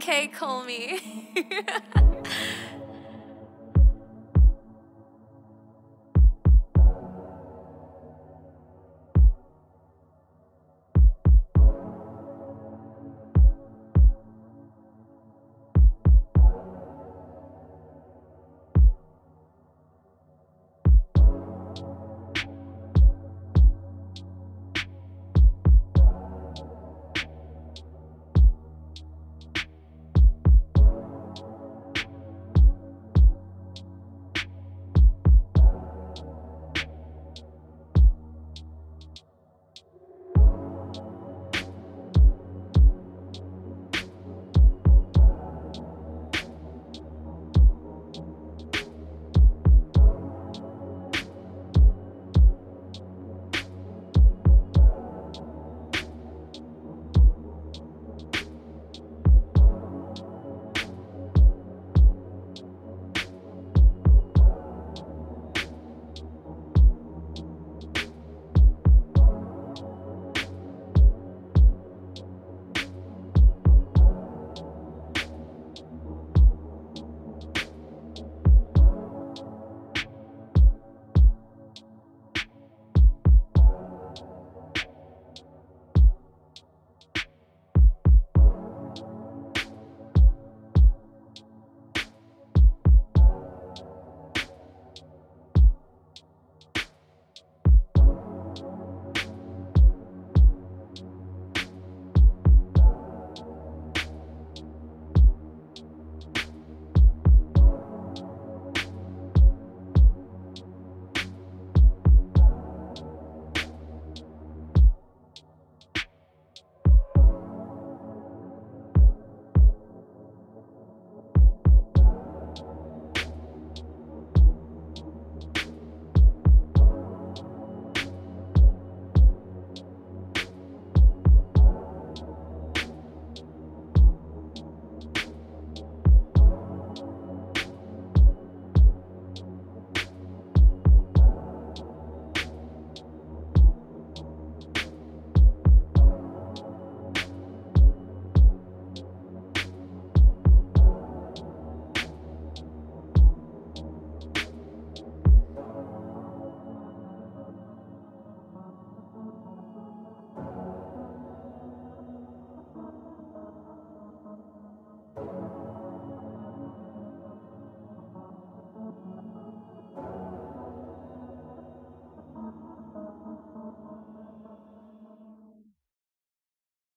okay, Colmy.